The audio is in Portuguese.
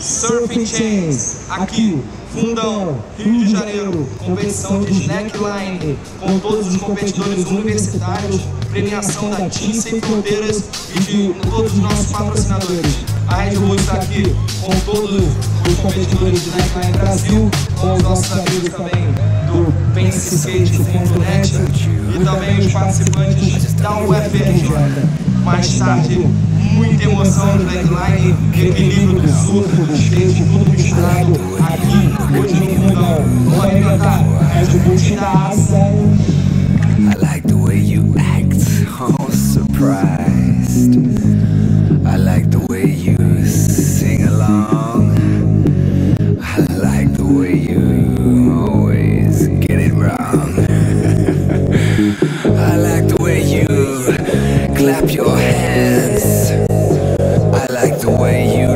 Surfing Chains, aqui, Fundão, Rio de Janeiro, competição de slackline, com todos os competidores universitários, premiação da Team Sem Fronteiras e de todos os nossos patrocinadores. A Red Bull está aqui com todos os competidores de slackline Brasil, com os nossos amigos também skate.net e também os participantes da UFRJ. Mais tarde, muita emoção no Dragline, equilíbrio do surf, do skate, tudo misturado aqui, hoje no fundão. Vou alimentar Red Bull da Asa. I like the way you act, oh, all surprised. clap your hands. I like the way you.